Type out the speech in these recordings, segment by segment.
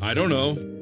I don't know.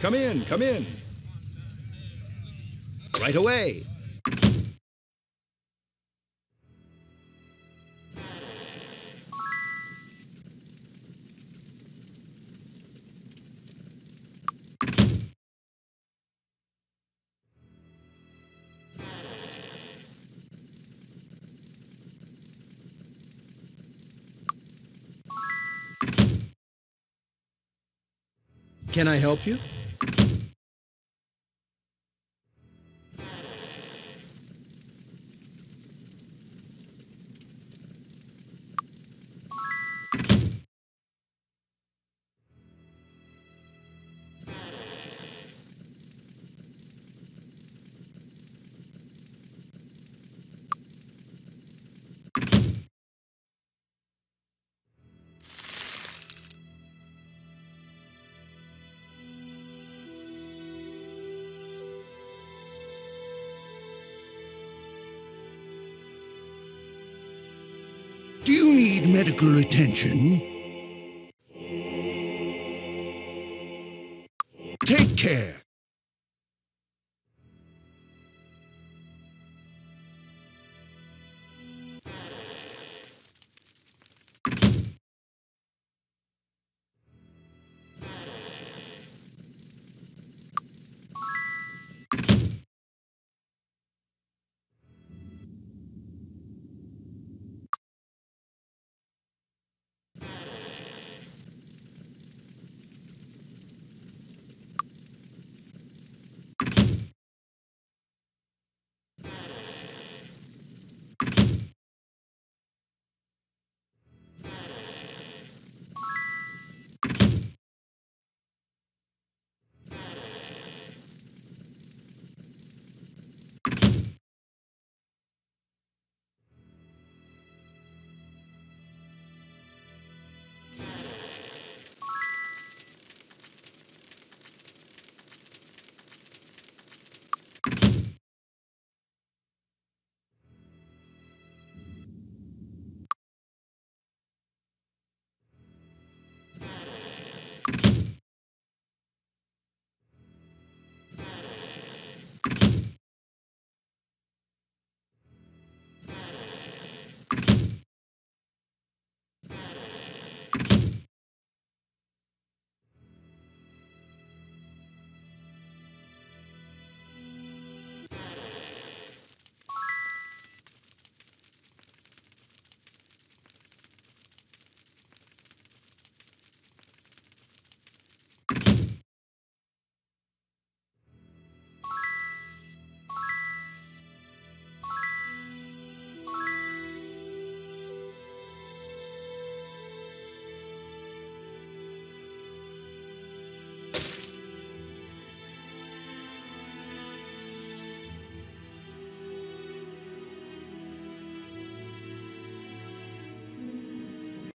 Come in, come in. Right away. Can I help you? Need medical attention? Take care.